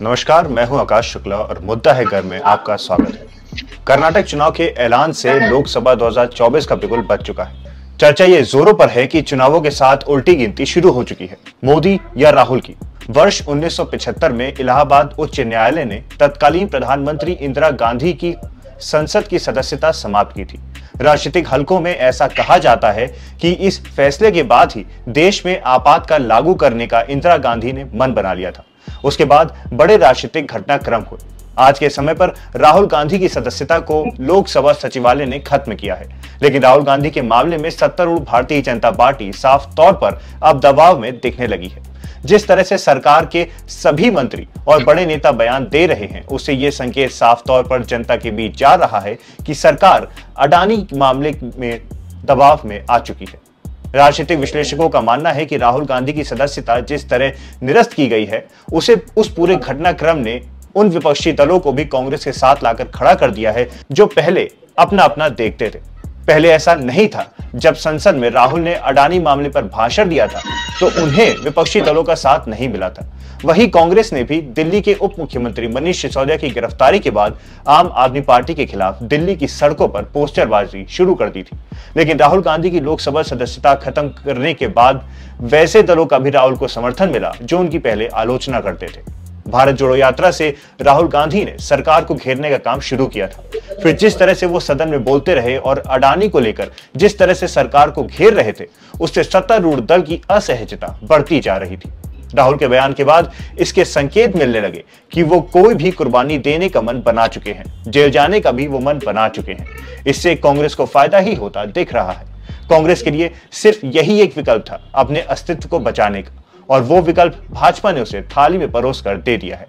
नमस्कार, मैं हूँ आकाश शुक्ला और मुद्दा है घर में आपका स्वागत है। कर्नाटक चुनाव के ऐलान से लोकसभा 2024 का बिगुल बच चुका है। चर्चा ये जोरों पर है कि चुनावों के साथ उल्टी गिनती शुरू हो चुकी है, मोदी या राहुल की। वर्ष 1975 में इलाहाबाद उच्च न्यायालय ने तत्कालीन प्रधानमंत्री इंदिरा गांधी की संसद की सदस्यता समाप्त की थी। राजनीतिक हलकों में ऐसा कहा जाता है कि इस फैसले के बाद ही देश में आपातकाल लागू करने का इंदिरा गांधी ने मन बना लिया था। उसके बाद बड़े राजनीतिक घटनाक्रम हुए। आज के समय पर राहुल गांधी की सदस्यता को लोकसभा सचिवालय ने खत्म किया है। लेकिन राहुल गांधी के मामले में सत्तारूढ़ भारतीय जनता पार्टी साफ़ तौर पर अब दबाव में दिखने लगी है। जिस तरह से सरकार के सभी मंत्री और बड़े नेता बयान दे रहे हैं, उससे यह संकेत साफ़ तौर पर जनता के बीच जा रहा है कि सरकार अडानी मामले में दबाव में आ चुकी है। राजनीतिक विश्लेषकों का मानना है कि राहुल गांधी की सदस्यता जिस तरह निरस्त की गई है, उसे उस पूरे घटनाक्रम ने उन विपक्षी दलों को भी कांग्रेस के साथ लाकर खड़ा कर दिया है, जो पहले अपना अपना देखते थे। पहले ऐसा नहीं था। जब संसद में राहुल ने अडानी मामले पर भाषण दिया था तो उन्हें विपक्षी दलों का साथ नहीं मिला था। वही कांग्रेस ने भी दिल्ली के उप मुख्यमंत्री मनीष सिसोदिया की गिरफ्तारी के बाद आम आदमी पार्टी के खिलाफ दिल्ली की सड़कों पर पोस्टरबाजी शुरू कर दी थी। लेकिन राहुल गांधी की लोकसभा सदस्यता खत्म करने के बाद वैसे दलों का भी राहुल को समर्थन मिला, जो उनकी पहले आलोचना करते थे। भारत जोड़ो यात्रा से राहुल गांधी ने सरकार को घेरने का काम शुरू किया था। फिर जिस तरह से वो सदन में बोलते रहे और अडानी को लेकर जिस तरह से सरकार को घेर रहे थे, उससे सत्तारूढ़ दल की असहजता बढ़ती जा रही थी। राहुल के बयान के बाद इसके संकेत मिलने लगे कि वो कोई भी कुर्बानी देने का मन बना चुके हैं। जेल जाने का भी वो मन बना चुके हैं। इससे कांग्रेस को फ़ायदा ही होता दिख रहा है। कांग्रेस के लिए सिर्फ़ यही एक विकल्प था, अपने अस्तित्व को बचाने का। और वो विकल्प भाजपा ने उसे थाली में परोस कर दे दिया है।